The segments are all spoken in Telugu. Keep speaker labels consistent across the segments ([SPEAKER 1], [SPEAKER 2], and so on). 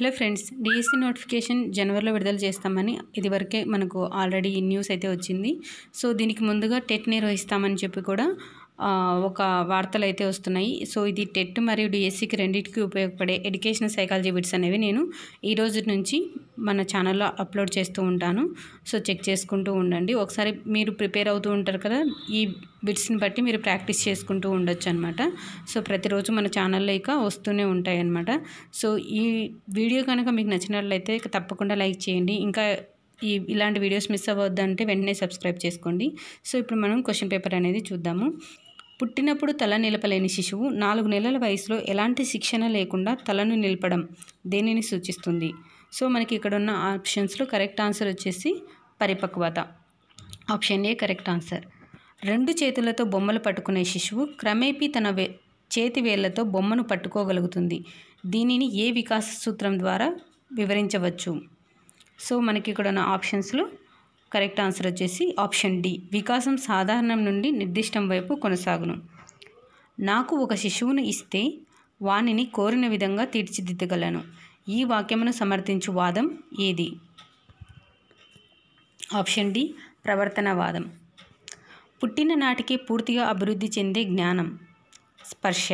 [SPEAKER 1] హలో ఫ్రెండ్స్ డిఎస్సి నోటిఫికేషన్ జనవరిలో విడుదల చేస్తామని ఇదివరకే మనకు ఆల్రెడీ న్యూస్ అయితే వచ్చింది. సో దీనికి ముందుగా టెట్ నిర్వహిస్తామని చెప్పి కూడా ఒక వార్తలు అయితే వస్తున్నాయి. సో ఇది టెట్ మరియు డిఎస్సికి రెండింటికి ఉపయోగపడే ఎడ్యుకేషనల్ సైకాలజీ బిట్స్ అనేవి నేను ఈ రోజు నుంచి మన ఛానల్లో అప్లోడ్ చేస్తూ ఉంటాను. సో చెక్ చేసుకుంటూ ఉండండి. ఒకసారి మీరు ప్రిపేర్ అవుతూ ఉంటారు కదా ఈ బిట్స్ని బట్టి మీరు ప్రాక్టీస్ చేసుకుంటూ ఉండొచ్చు అనమాట సో ప్రతిరోజు మన ఛానల్లో ఇక వస్తూనే ఉంటాయి అన్నమాట. సో ఈ వీడియో కనుక మీకు నచ్చినట్లయితే తప్పకుండా లైక్ చేయండి. ఇంకా ఈ ఇలాంటి వీడియోస్ మిస్ అవ్వద్దంటే వెంటనే సబ్స్క్రైబ్ చేసుకోండి. సో ఇప్పుడు మనం క్వశ్చన్ పేపర్ అనేది చూద్దాము. పుట్టినప్పుడు తల నిలపలేని శిశువు నాలుగు నెలల వయసులో ఎలాంటి శిక్షణ లేకుండా తలను నిలపడం దేనిని సూచిస్తుంది? సో మనకి ఇక్కడ ఉన్న ఆప్షన్స్లో కరెక్ట్ ఆన్సర్ వచ్చేసి పరిపక్వత. Option A correct answer. రెండు చేతులతో బొమ్మలు పట్టుకునే శిశువు క్రమేపీ తన వే చేతి వేళ్ళతో బొమ్మను పట్టుకోగలుగుతుంది. దీనిని ఏ వికాస సూత్రం ద్వారా వివరించవచ్చు? సో మనకి ఇక్కడ ఉన్న ఆప్షన్స్లో కరెక్ట్ ఆన్సర్ వచ్చేసి ఆప్షన్ డి. వికాసం సాధారణం నుండి నిర్దిష్టం వైపు కొనసాగును. నాకు ఒక శిశువును ఇస్తే వానిని కోరిన విధంగా తీర్చిదిద్దగలను. ఈ వాక్యమును సమర్థించు వాదం ఏది? ఆప్షన్ డి ప్రవర్తనవాదం. పుట్టిన నాటికే పూర్తిగా అభివృద్ధి చెందే జ్ఞానం. స్పర్శ.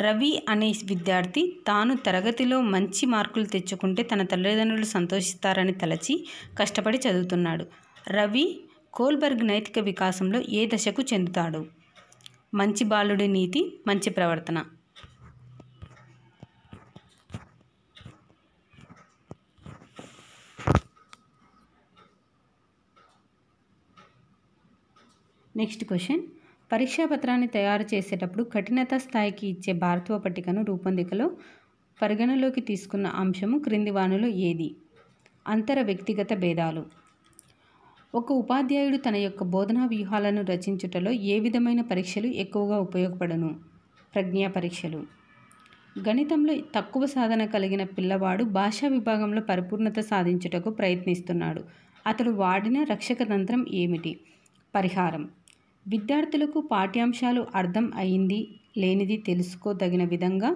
[SPEAKER 1] రవి అనే విద్యార్థి తాను తరగతిలో మంచి మార్కులు తెచ్చుకుంటే తన తల్లిదండ్రులు సంతోషిస్తారని తలచి కష్టపడి చదువుతున్నాడు. రవి కోల్బర్గ్ నైతిక వికాసంలో ఏ దశకు చెందుతాడు? మంచి బాలుడి నీతి మంచి ప్రవర్తన. Next question. పరీక్షా పత్రాన్ని తయారు చేసేటప్పుడు కఠినత స్థాయికి ఇచ్చే భారత్వ పట్టికను రూపొందికలో పరిగణలోకి తీసుకున్న అంశము క్రింది వానులు ఏది? అంతర వ్యక్తిగత భేదాలు. ఒక ఉపాధ్యాయుడు తన యొక్క బోధనా వ్యూహాలను రచించుటలో ఏ విధమైన పరీక్షలు ఎక్కువగా ఉపయోగపడను? ప్రజ్ఞా పరీక్షలు. గణితంలో తక్కువ సాధన కలిగిన పిల్లవాడు భాషా విభాగంలో పరిపూర్ణత సాధించుటకు ప్రయత్నిస్తున్నాడు. అతడు వాడిన రక్షక తంత్రం ఏమిటి? పరిహారం. విద్యార్థులకు పాఠ్యాంశాలు అర్థం అయింది లేనిది తెలుసుకోదగిన విధంగా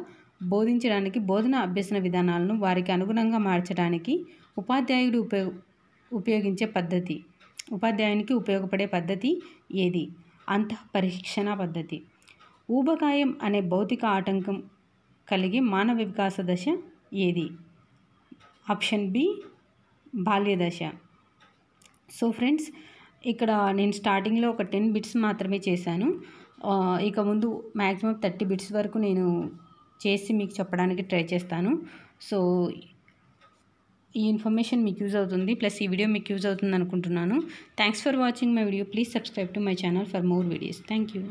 [SPEAKER 1] బోధించడానికి బోధన అభ్యసన విధానాలను వారికి అనుగుణంగా మార్చడానికి ఉపాధ్యాయుడు ఉపయోగ ఉపయోగించే పద్ధతి. ఉపాధ్యాయునికి ఉపయోగపడే పద్ధతి ఏది? అంతః పరీక్షణ పద్ధతి. ఊబకాయం అనే భౌతిక ఆటంకం కలిగే మానవ వికాస దశ ఏది? ఆప్షన్ బి బాల్య దశ సో ఫ్రెండ్స్ ఇక్కడ నేను స్టార్టింగ్లో ఒక టెన్ బిట్స్ మాత్రమే చేశాను. ఇక ముందు మ్యాక్సిమం థర్టీ బిట్స్ వరకు నేను చేసి మీకు చెప్పడానికి ట్రై చేస్తాను. సో ఈ ఇన్ఫర్మేషన్ మీకు యూజ్ అవుతుంది ప్లస్ ఈ వీడియో మీకు యూజ్ అవుతుంది అనుకుంటున్నాను. Thanks for watching my video please subscribe to my channel for more videos thank you